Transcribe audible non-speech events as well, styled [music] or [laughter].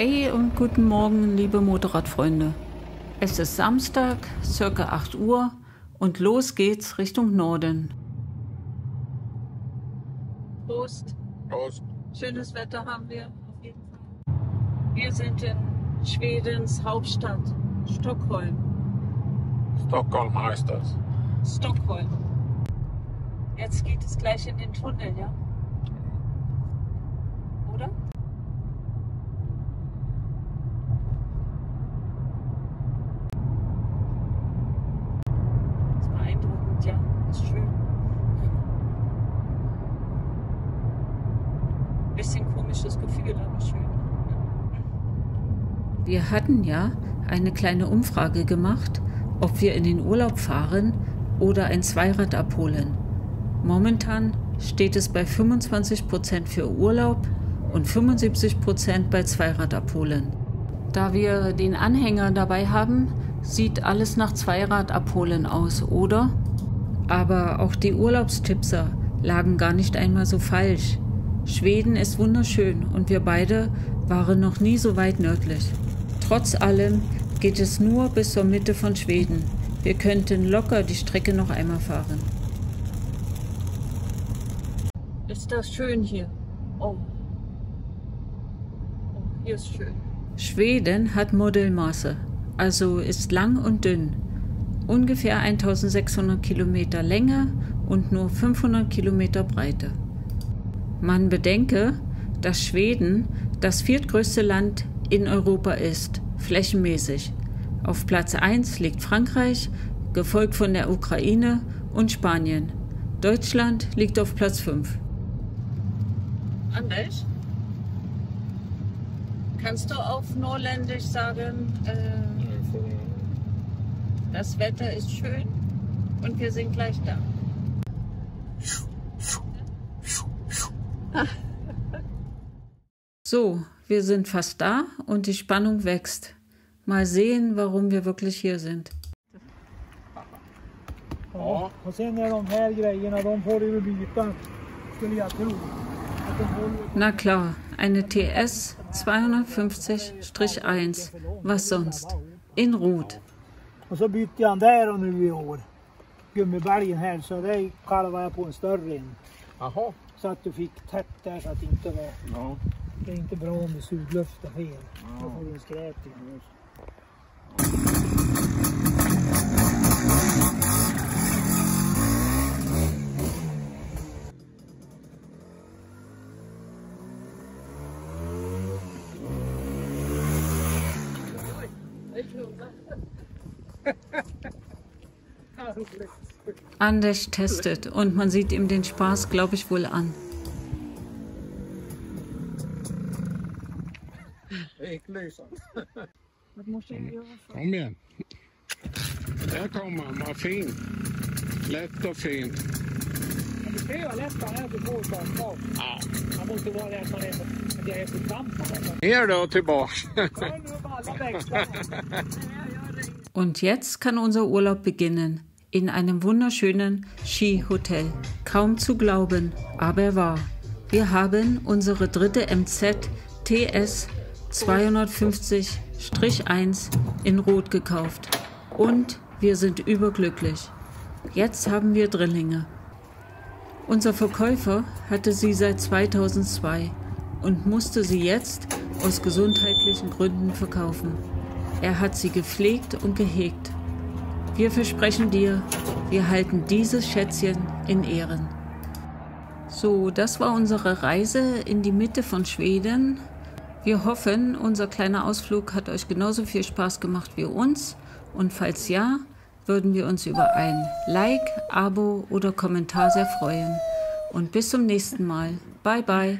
Hi und guten Morgen, liebe Motorradfreunde. Es ist Samstag, circa 8 Uhr und los geht's Richtung Norden. Prost. Prost. Schönes Wetter haben wir auf jeden Fall. Wir sind in Schwedens Hauptstadt, Stockholm. Stockholm heißt das. Stockholm. Jetzt geht es gleich in den Tunnel, ja? Oder? Das ist beeindruckend, ja. Ist schön. Bisschen komisches Gefühl, aber schön. Wir hatten ja eine kleine Umfrage gemacht, ob wir in den Urlaub fahren oder ein Zweirad abholen. Momentan steht es bei 25% für Urlaub und 75% bei Zweirad abholen. Da wir den Anhänger dabei haben, sieht alles nach Zweirad abholen aus, oder? Aber auch die Urlaubstipser lagen gar nicht einmal so falsch. Schweden ist wunderschön und wir beide waren noch nie so weit nördlich. Trotz allem geht es nur bis zur Mitte von Schweden. Wir könnten locker die Strecke noch einmal fahren. Ist das schön hier? Oh. oh hier ist schön. Schweden hat Modelmaße, also ist lang und dünn. Ungefähr 1600 Kilometer Länge und nur 500 Kilometer Breite. Man bedenke, dass Schweden das viertgrößte Land in Europa ist, flächenmäßig. Auf Platz 1 liegt Frankreich, gefolgt von der Ukraine und Spanien. Deutschland liegt auf Platz 5. Anders? Kannst du auf Norländisch sagen, äh, das Wetter ist schön und wir sind gleich da? So, wir sind fast da und die Spannung wächst. Mal sehen, warum wir wirklich hier sind. Ja. Na klar, eine TS 250-1, was sonst? In Rot. Och så bytte den där och nu i år. Gummibälgen här, så det kalvade jag på en större en. Jaha. Så att du fick tätt där så att det inte var... Ja. Det är inte bra om det sugluftar fel. Då får du en skräp i. [laughs] [laughs] Anders testet und man sieht ihm den Spaß, glaube ich, wohl an. Jag? Kom igen. Där kommer han, vad fin. Lätt och fin. Det ska vara lättare här till bak. Ja. Man måste vara där man är att jag är på. Alltså. Ner då. Ja, alla växlar. Und jetzt kann unser Urlaub beginnen. In einem wunderschönen Skihotel. Kaum zu glauben, aber wahr. Wir haben unsere dritte MZ TS 250-1 in Rot gekauft. Und wir sind überglücklich. Jetzt haben wir Drillinge. Unser Verkäufer hatte sie seit 2002 und musste sie jetzt aus gesundheitlichen Gründen verkaufen. Er hat sie gepflegt und gehegt. Wir versprechen dir, wir halten dieses Schätzchen in Ehren. So, das war unsere Reise in die Mitte von Schweden. Wir hoffen, unser kleiner Ausflug hat euch genauso viel Spaß gemacht wie uns. Und falls ja, würden wir uns über ein Like, Abo oder Kommentar sehr freuen. Und bis zum nächsten Mal. Bye bye.